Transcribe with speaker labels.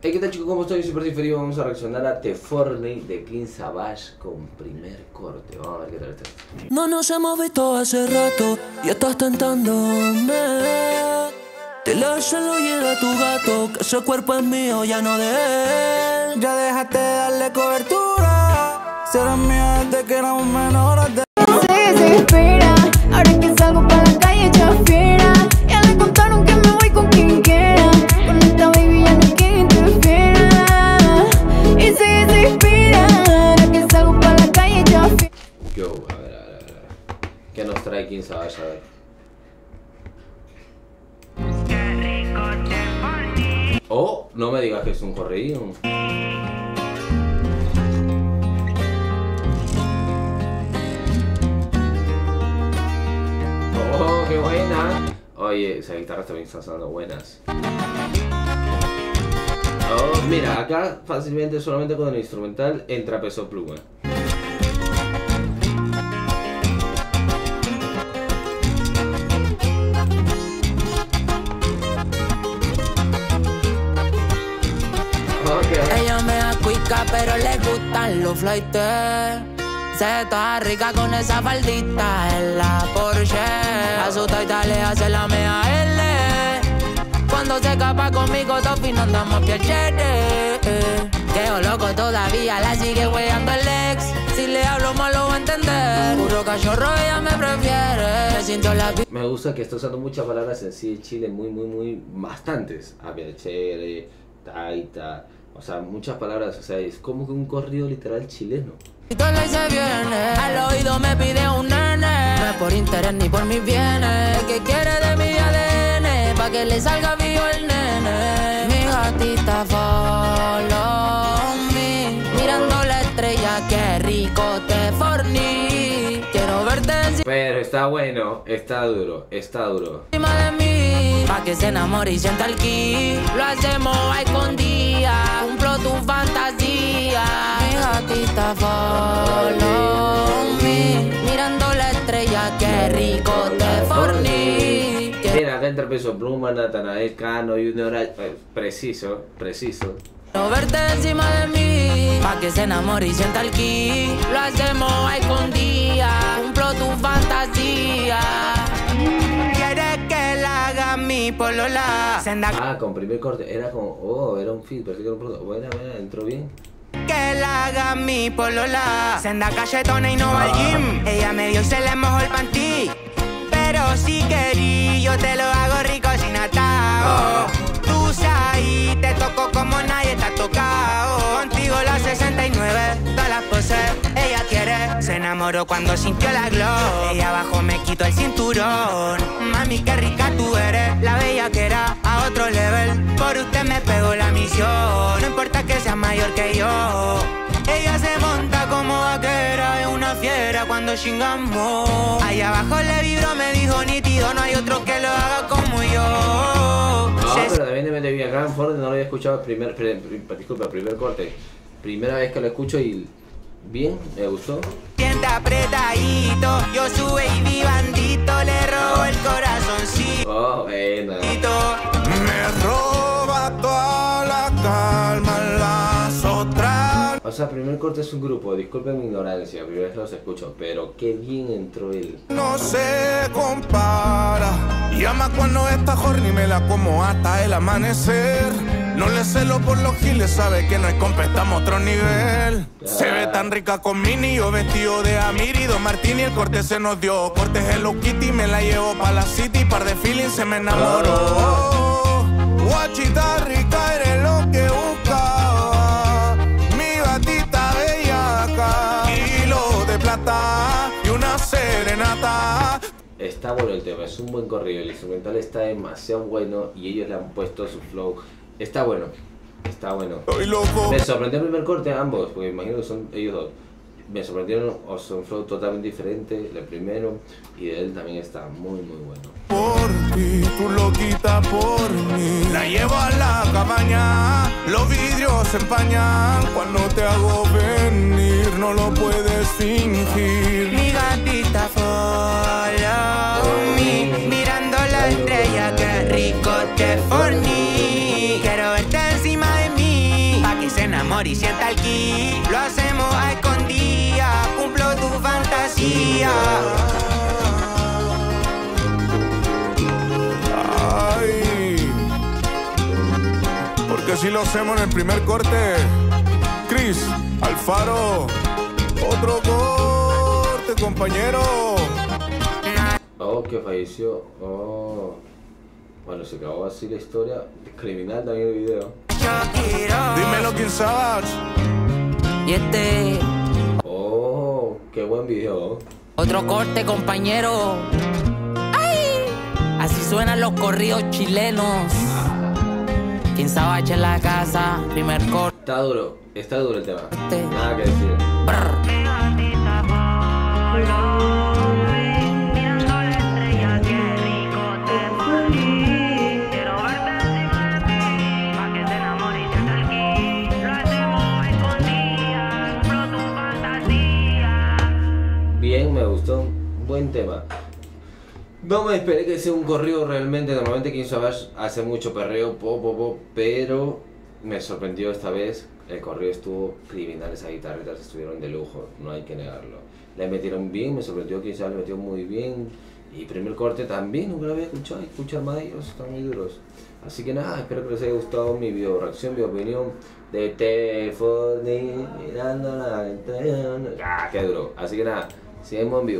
Speaker 1: Hey, ¿qué tal chicos? ¿Cómo estoy? Super diferido. Vamos a reaccionar a The Fortnite de King Savage con primer corte. Vamos a ver qué tal está.
Speaker 2: No nos hemos visto hace rato y estás tentándome. Dile a lo llena a tu gato, que ese cuerpo es mío, ya no de él.
Speaker 3: Ya dejaste de darle cobertura. Será mía desde que éramos menores de
Speaker 1: ¿Qué nos trae King Savage? A ver. Oh, no me digas que es un correído. Oh, qué buena. Oye, esas guitarras también están sonando buenas. Oh, mira, acá fácilmente solamente con el instrumental entra peso pluma.
Speaker 2: Ella me acuica, pero le gustan los flightes. Se está rica con esa faldita en la Porsche. A su taita le hace la mea L. Cuando se escapa conmigo, todo fino andamos piacere. Quedo loco todavía, la sigue weando el ex. Si le hablo mal lo va a entender. Puro cachorro, ella me prefiere. Me sintió la
Speaker 1: Me gusta que está usando muchas palabras en sí de Chile, muy, muy, muy, bastantes. Apiachere, taita, o sea, muchas palabras, o sea, es como que un corrido literal chileno.
Speaker 2: Al oído me pide un nene. No es por interés ni por mis bienes. Que quiere de mi ADN. Pa' que le salga qué rico te forní. Quiero verte
Speaker 1: Pero está bueno, está duro, está duro.
Speaker 2: encima de mí. Pa' que se enamore y sienta el ki. Lo hacemos a escondidas. Cumplo tu fantasía. Mi gatita follow me. Mirando la estrella, qué rico te forní.
Speaker 1: Mira, acá entra peso pluma, Natanael Cano, Junior, eh, preciso, preciso.
Speaker 2: Quiero verte encima de mí. Pa' que se enamore y sienta el ki. Lo hacemos a escondidas. Cumplo tu fantasía.
Speaker 3: Quiere que la haga mi polola. Senda
Speaker 1: Ah, con primer corte, era como, oh, era un feed, parecía que era un producto. Buena, buena, entró bien.
Speaker 3: que la haga mi polola. Senda calletona y no va al gym. Ella me dio y se le mojó el panty. Pero si querí, yo te lo enamoró cuando sintió la glow. Ella abajo me quitó el cinturón. Mami, qué rica tú eres. La bella que era a otro level. Por usted me pegó la misión. No importa que sea mayor que yo. Ella se monta como vaquera, es una fiera cuando chingamos. Allá abajo le vibro, me dijo nítido, no hay otro que lo haga como yo.
Speaker 1: No,
Speaker 3: Se-
Speaker 1: pero también me acá en Ford, no lo había escuchado, primer, pre- pre- disculpa, primer corte. Primera vez que lo escucho y bien, me gustó.
Speaker 3: Apretadito. Yo su baby bandito, le robo el corazoncito.
Speaker 1: Oh, buena.
Speaker 3: Me roba toda la calma las otras.
Speaker 1: O sea, primer corte es un grupo, disculpen mi ignorancia, primera vez los escucho, pero qué bien entró él.
Speaker 4: no se compara. Y ama cuando está horny, me la como hasta el amanecer. No le celo por los giles, sabe que no hay compa, estamos a otro nivel. Se ve tan rica con mini, yo vestido de Amirido Martini, el corte se nos dio. Cortes Hello Kitty, me la llevo pa' la city, par de feelings se me enamoró. Guachita rica, eres lo que buscaba. Mi gatita bellaca, kilo de plata y una serenata.
Speaker 1: Está bueno el tema, es un buen corrido, el instrumental está demasiado bueno y ellos le han puesto su flow. Está bueno, está bueno.
Speaker 4: Estoy loco.
Speaker 1: Me sorprendió el primer corte ambos, porque imagino que son ellos dos. Me sorprendieron, o son flow totalmente diferente, el primero, y de él también está muy muy bueno.
Speaker 4: Por ti, tú lo quitas por mí. La llevo a la cabaña, los vidrios se empañan. Cuando te hago venir, no lo puedes fingir.
Speaker 3: Mi gatita follow me. Mirando la estrella, qué rico te forní. Y sienta el ki. Lo hacemos a escondidas, cumplo tu fantasía.
Speaker 4: Ay, porque si lo hacemos en el primer corte, Chris, Alfaro, otro corte, compañero.
Speaker 1: Oh, que falleció. Oh. Bueno, se acabó así la historia. Criminal también el video.
Speaker 4: Dímelo, Savage.
Speaker 2: Y este,
Speaker 1: Oh, qué buen video.
Speaker 2: otro corte, compañero. ¡Ay! Así suenan los corridos chilenos. Quien sabe en la casa, primer corte.
Speaker 1: Está duro, está duro el tema.
Speaker 2: Este.
Speaker 1: Nada que decir.
Speaker 2: Brr.
Speaker 1: Buen tema. No me esperé que sea un corrido realmente. Normalmente King Savage hace mucho perreo, pop, pop, pop, pero me sorprendió esta vez. El corrido estuvo criminal, esas guitarritas estuvieron de lujo, no hay que negarlo. Le metieron bien, me sorprendió que Savage le metió muy bien. Y primer corte también, nunca lo había escuchado, escuchar más de ellos, están muy duros. Así que nada, espero que les haya gustado mi video reacción, mi opinión de Tefoni mirando la ventana. Ah, qué duro. Así que nada, seguimos en vivo.